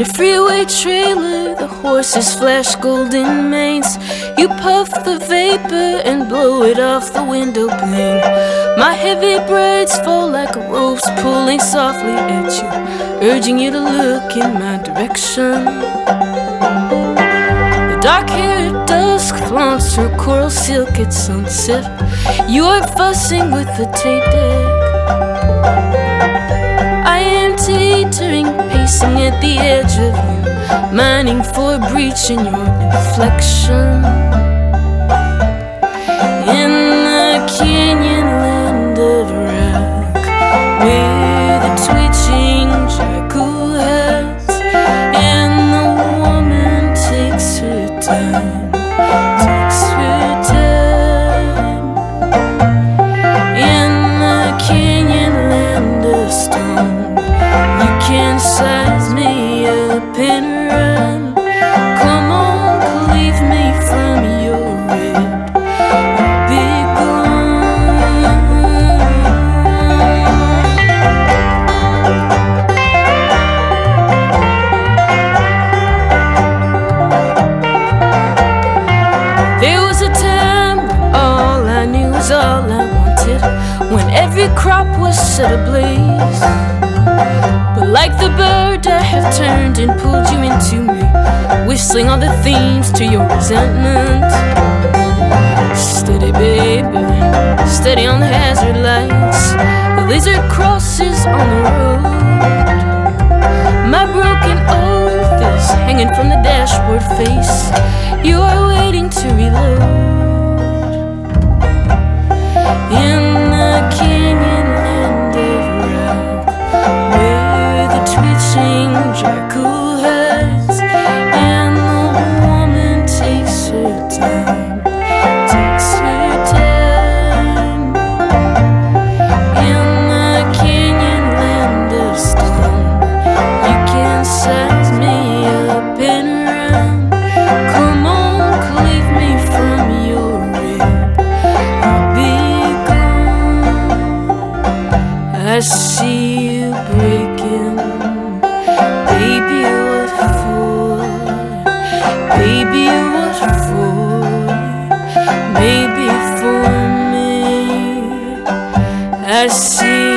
a freeway trailer, the horses flash golden manes. You puff the vapor and blow it off the window pane. My heavy braids fall like ropes pulling softly at you, urging you to look in my direction. The dark haired dusk flaunts her coral silk at sunset. You are fussing with the tape deck. Pacing at the edge of you, mining for a breach in your inflection. In the canyon land of rock, where the twitching jackal has, and the woman takes her time, takes all I knew was all I wanted. When every crop was set ablaze. Like the bird, I have turned and pulled you into me, whistling all the themes to your resentment. Steady, baby, steady on the hazard lights. The lizard crosses on the road. My broken oath is hanging from the dashboard face. You are waiting to reload. In the canyon land of rock, where the twitching jackal hides, I see